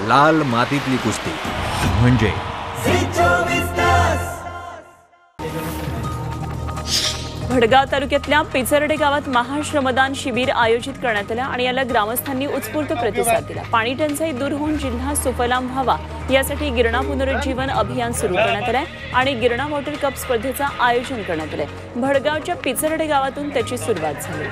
लाल मातीतली कुस्ती. म्हणजे? भडगाव तालुक्यातल्या पिचर्डे गावात महाश्रमदान शिबिर आयोजित करण्यात आलं आणि याला ग्रामस्थांनी उत्स्फूर्त प्रतिसाद दिला. पाणी टंचाई दूर होऊन जिल्हा सुफलाम व्हावा यासाठी गिरणा पुनरुज्जीवन अभियान सुरू करण्यात आलंय आणि गिरणा वॉटर कप स्पर्धेचं आयोजन करण्यात आलंय. भडगावच्या पिचर्डे गावातून त्याची सुरुवात झाली.